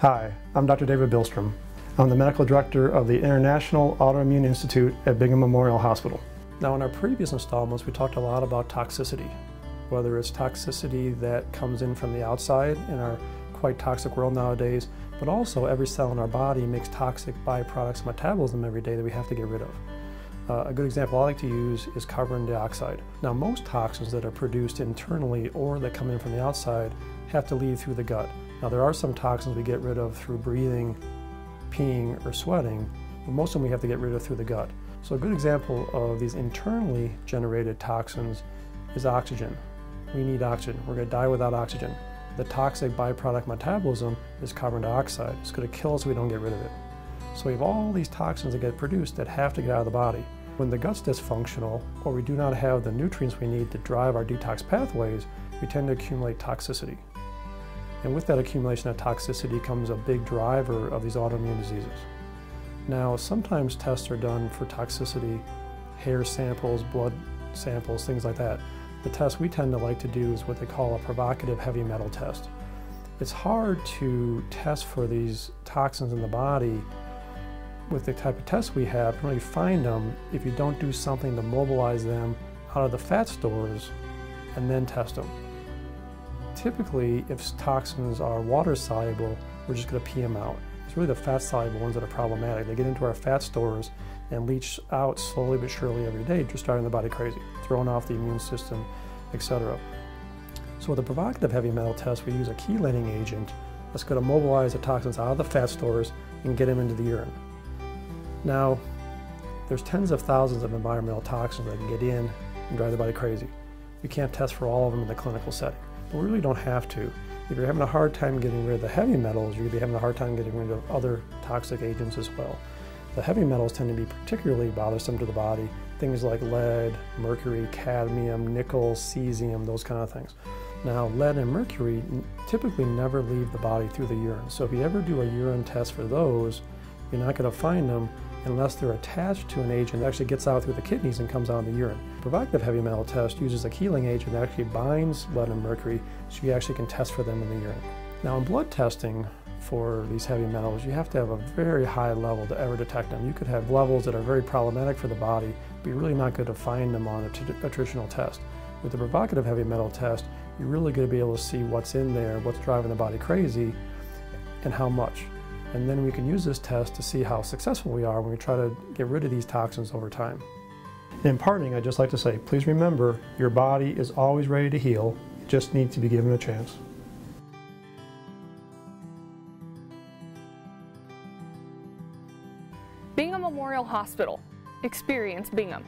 Hi, I'm Dr. David Bilstrom. I'm the medical director of the International Autoimmune Institute at Bingham Memorial Hospital. Now in our previous installments we talked a lot about toxicity, whether it's toxicity that comes in from the outside in our quite toxic world nowadays, but also every cell in our body makes toxic byproducts of metabolism every day that we have to get rid of. Uh, a good example I like to use is carbon dioxide. Now most toxins that are produced internally or that come in from the outside have to leave through the gut. Now there are some toxins we get rid of through breathing, peeing, or sweating, but most of them we have to get rid of through the gut. So a good example of these internally generated toxins is oxygen. We need oxygen. We're going to die without oxygen. The toxic byproduct metabolism is carbon dioxide. It's going to kill us if we don't get rid of it. So we have all these toxins that get produced that have to get out of the body. When the gut's dysfunctional, or we do not have the nutrients we need to drive our detox pathways, we tend to accumulate toxicity. And with that accumulation of toxicity comes a big driver of these autoimmune diseases. Now, sometimes tests are done for toxicity, hair samples, blood samples, things like that. The test we tend to like to do is what they call a provocative heavy metal test. It's hard to test for these toxins in the body with the type of tests we have, you really find them if you don't do something to mobilize them out of the fat stores and then test them. Typically, if toxins are water soluble, we're just going to pee them out. It's really the fat soluble ones that are problematic. They get into our fat stores and leach out slowly but surely every day, just driving the body crazy, throwing off the immune system, etc. So with a provocative heavy metal test, we use a chelating agent that's going to mobilize the toxins out of the fat stores and get them into the urine. Now, there's tens of thousands of environmental toxins that can get in and drive the body crazy. We can't test for all of them in the clinical setting, but we really don't have to. If you're having a hard time getting rid of the heavy metals, you're going to be having a hard time getting rid of other toxic agents as well. The heavy metals tend to be particularly bothersome to the body, things like lead, mercury, cadmium, nickel, cesium, those kind of things. Now, lead and mercury typically never leave the body through the urine, so if you ever do a urine test for those, you're not going to find them unless they're attached to an agent that actually gets out through the kidneys and comes out in the urine. Provocative heavy metal test uses a chelating agent that actually binds lead and mercury so you actually can test for them in the urine. Now in blood testing for these heavy metals, you have to have a very high level to ever detect them. You could have levels that are very problematic for the body, but you're really not going to find them on a, a traditional test. With the provocative heavy metal test, you're really going to be able to see what's in there, what's driving the body crazy, and how much. And then we can use this test to see how successful we are when we try to get rid of these toxins over time. In parting, I'd just like to say, please remember, your body is always ready to heal. It just needs to be given a chance. Bingham Memorial Hospital. Experience Bingham.